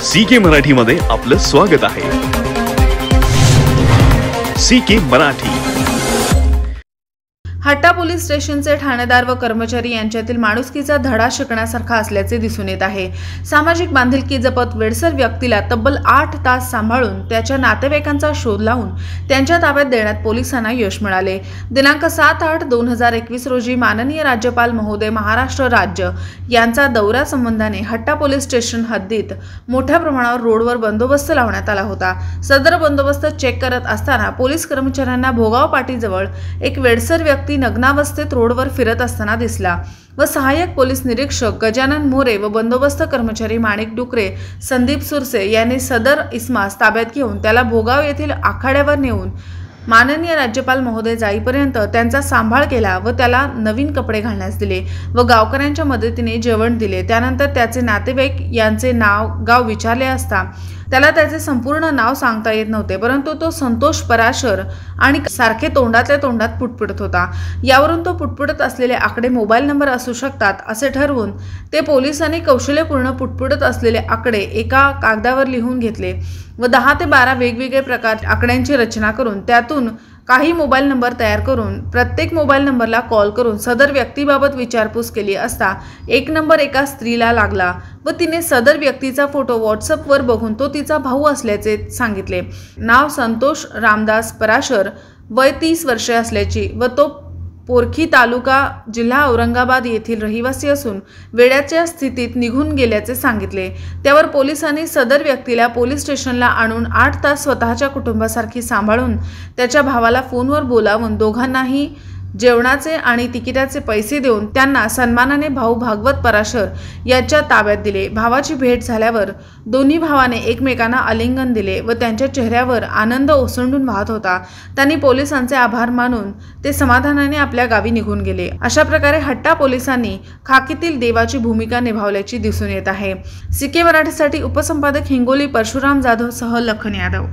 C के मराठीमध्ये आपलं स्वागत आहे. C K Marathi. Hatta police स्टेशनचे ठाणेदार व कर्मचारी यांच्यातील माणुसकीचा धडा शिकण्यासारखा असल्याचे दिसून येत आहे. सामाजिक बांधिलकी जपत वेडसर व्यक्तीला तब्बल आठ तास सांभाळून त्याच्या नातेवाईकांचा शोध लावून त्यांच्या ताब्यात देण्यात पोलिसांना यश मिळाले. दिनांक सात आठ दोन हजार एकवीस रोजी माननीय राज्यपाल महोदय महाराष्ट्र राज्य यांचा दौरा संबंधाने हट्टा पोलीस स्टेशन हद्दीत मोठ्या प्रमाणावर रोडवर बंदोबस्त लावण्यात आला होता. सदर बंदोबस्त चेक करत असताना पोलीस कर्मचाऱ्यांना भोगाव पाटीजवळ एक वेडसर व्यक्ती व्यक्ती नग्नावस्थेत रोडवर फिरत असताना दिसला व सहाय्यक पोलीस निरीक्षक गजानन मोरे व बंदोबस्त कर्मचारी माणिक डुकरे संदीप सुरसे यांनी सदर इस्मास ताब्यात घेऊन त्याला भोगाव येथील आखाड्यावर नेऊन माननीय राज्यपाल महोदय जाईपर्यंत त्यांचा सांभाळ केला व त्याला नवीन कपडे घालण्यास दिले व गावकऱ्यांच्या मदतीने जेवण दिले. त्यानंतर त्याचे नातेवाईक यांचे नाव गाव विचारले असता त्याला त्याचे संपूर्ण नाव सांगता येत नव्हते परंतु तो संतोष पराशर आणि सारखे तोंडातल्या तोंडात पुटपुटत होता. यावरून तो पुटपुटत असलेले आकडे मोबाईल नंबर असू शकतात असे ठरवून ते पोलिसांनी कौशल्यपूर्ण पुटपुटत असलेले आकडे एका कागदावर लिहून घेतले व दहा ते बारा वेगवेगळे प्रकार आकड्यांची रचना करून त्यातून काही मोबाईल नंबर तयार करून प्रत्येक मोबाईल नंबरला कॉल करून सदर व्यक्तीबाबत विचारपूस केली असता एक नंबर एका स्त्रीला लागला व तिने सदर व्यक्तीचा फोटो व्हॉट्सअपवर बघून तो तिचा भाऊ असल्याचे सांगितले. नाव संतोष रामदास पराशर वय तीस वर्षे असल्याची व तो पोरखी तालुका जिल्हा औरंगाबाद येथील रहिवासी असून वेड्याच्या स्थितीत निघून गेल्याचे सांगितले. त्यावर पोलिसांनी सदर व्यक्तीला पोलीस स्टेशनला आणून आठ तास स्वतःच्या कुटुंबासारखी सांभाळून त्याच्या भावाला फोनवर बोलावून दोघांनाही जेवणाचे आणि तिकिटाचे पैसे देऊन त्यांना सन्मानाने भाऊ भागवत पराशर याच्या ताब्यात दिले. भावाची भेट झाल्यावर दोन्ही भावाने एकमेकांना आलिंगन दिले व त्यांच्या चेहऱ्यावर आनंद ओसंडून वाहत होता. त्यांनी पोलिसांचे आभार मानून ते समाधानाने आपल्या गावी निघून गेले. अशा प्रकारे हट्टा पोलिसांनी खाकीतील देवाची भूमिका निभावल्याची दिसून येत आहे. सिके मराठीसाठी उपसंपादक हिंगोली परशुराम जाधव सह लखन यादव.